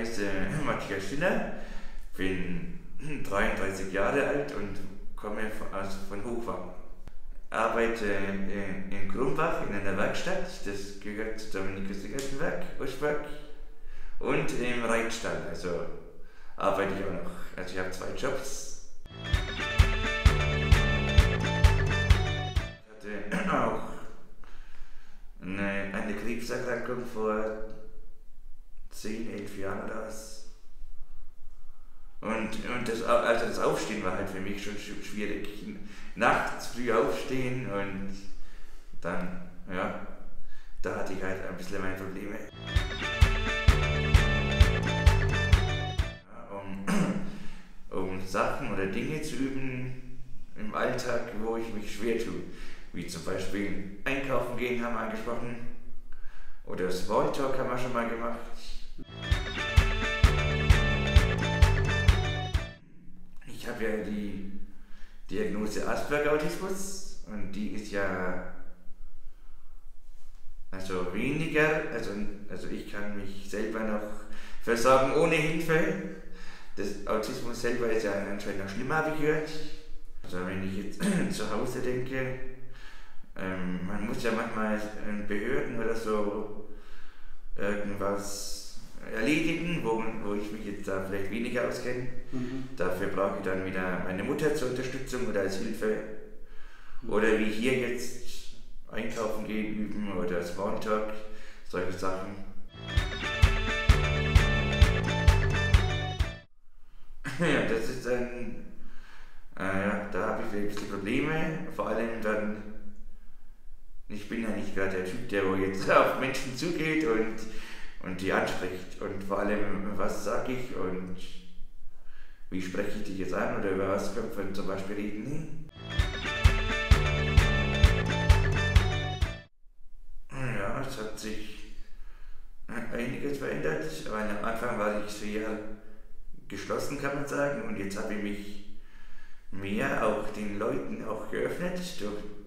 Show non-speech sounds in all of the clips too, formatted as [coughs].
heiße [clears throat] Matthias Schiller, bin [clears throat] 33 Jahre alt und komme aus, von Hochwang. Arbeite in Krumbach in einer Werkstatt, das gehört zum Dominikus Zigarettenwerk, Uschberg, und im Reitstall, also arbeite ich auch noch. Also ich habe zwei Jobs. Ich hatte [clears throat] auch eine Krebserkrankung vor 10, 11 Jahren oder was. Und, und das, also das Aufstehen war halt für mich schon schwierig. Nachts früh aufstehen und dann, ja, da hatte ich halt ein bisschen meine Probleme. Um, [clears throat] um Sachen oder Dinge zu üben im Alltag, wo ich mich schwer tue. Wie zum Beispiel einkaufen gehen haben wir angesprochen. Oder Smalltalk haben wir schon mal gemacht. Ich habe ja die Diagnose Asperger-Autismus und die ist ja also weniger, also, also ich kann mich selber noch versorgen ohne Hilfe. Das Autismus selber ist ja anscheinend noch schlimmer, habe ich gehört. Also wenn ich jetzt [clears throat] zu Hause denke, ähm, man muss ja manchmal in Behörden oder so irgendwas erledigen, wo, wo ich mich jetzt da vielleicht weniger auskenne. Mhm. Dafür brauche ich dann wieder meine Mutter zur Unterstützung oder als Hilfe. Oder wie hier jetzt einkaufen gehen üben oder Smalltalk, solche Sachen. ja, das ist dann, äh, ja, da habe ich ein bisschen Probleme, vor allem dann, ich bin ja nicht gerade der Typ, der wo jetzt [laughs] auf Menschen zugeht und und die anspricht. Und vor allem, was sage ich und wie spreche ich dich jetzt an oder über was können wir zum Beispiel reden? Ja, es hat sich einiges verändert, weil am Anfang war ich sehr geschlossen, kann man sagen, und jetzt habe ich mich mehr auch den Leuten auch geöffnet,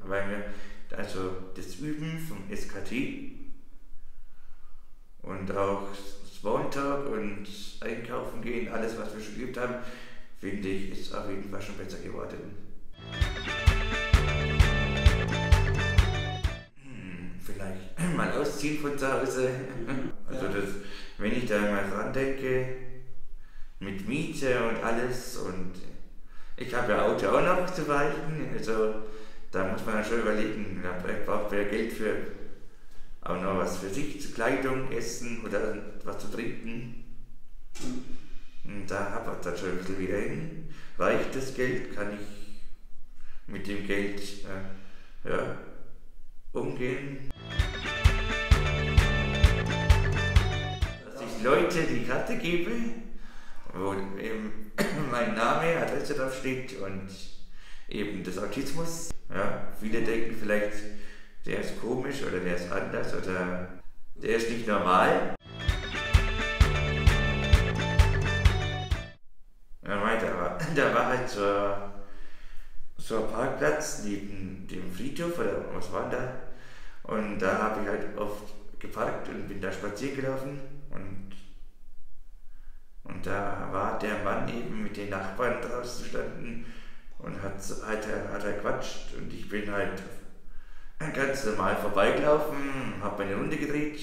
weil wir also das Üben vom SKT und auch Smalltalk und Einkaufen gehen, alles was wir schon geübt haben, finde ich, ist auf jeden Fall schon besser geworden. Hm, vielleicht [clears throat] mal ausziehen von zu Hause. [laughs] Also das, wenn ich da mal dran denke, mit Miete und alles und ich habe ja Auto auch noch zu walten, also da muss man schon überlegen, da braucht man ja Geld für auch noch was für sich, zu Kleidung, Essen oder was zu trinken. Und da ich dann schon ein bisschen wieder hin. Reicht das Geld? Kann ich mit dem Geld äh, ja, umgehen? Dass ich Leute die Karte gebe, wo eben [coughs] mein Name, Adresse drauf steht und eben das Autismus. Ja, viele denken vielleicht, der ist komisch oder der ist anders oder der ist nicht normal. Da [laughs] war halt so, so ein Parkplatz neben dem Friedhof oder was war da? Und da habe ich halt oft geparkt und bin da spazieren gelaufen und, und da war der Mann eben mit den Nachbarn draußen gestanden und hat, hat, hat er quatscht und ich bin halt ganz normal vorbeigelaufen, habe meine Runde gedreht.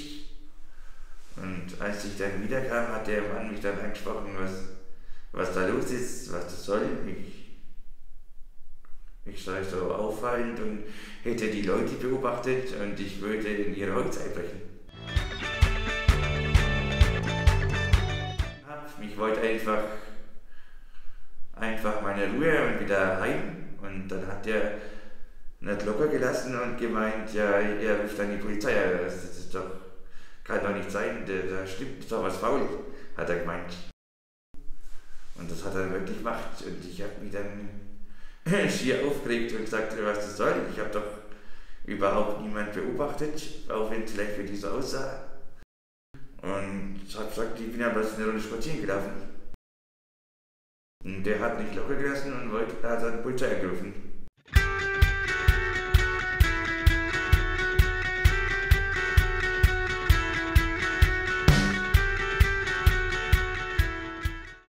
Und als ich dann wiederkam, hat der Mann mich dann angesprochen, was, was da los ist, was das soll. Ich, ich sei so auffallend und hätte die Leute beobachtet und ich würde in ihre Holz einbrechen. Ich wollte einfach, einfach meine Ruhe und wieder heim. Und dann hat der nicht locker gelassen und gemeint, ja, er ruft dann die Polizei. Das, das ist doch, kann doch nicht sein, da stimmt doch was faul, hat er gemeint. Und das hat er wirklich gemacht. Und ich habe mich dann [laughs] schier aufgeregt und gesagt, was das soll. Ich habe doch überhaupt niemand beobachtet, auch wenn es vielleicht für die so aussah. Und ich habe gesagt, ich bin ja bloß eine Runde spazieren gelaufen. Und der hat nicht locker gelassen und wollte, hat dann Polizei gerufen.